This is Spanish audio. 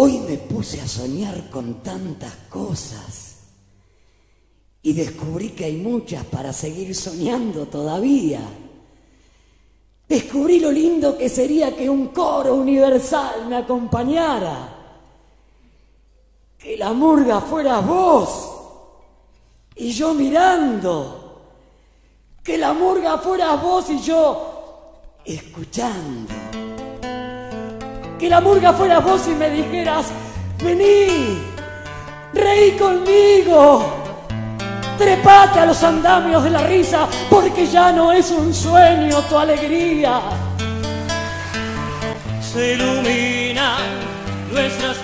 Hoy me puse a soñar con tantas cosas y descubrí que hay muchas para seguir soñando todavía. Descubrí lo lindo que sería que un coro universal me acompañara. Que la murga fuera vos y yo mirando. Que la murga fuera vos y yo escuchando que la murga fueras vos y me dijeras, vení, reí conmigo, trepate a los andamios de la risa, porque ya no es un sueño tu alegría. Se iluminan nuestras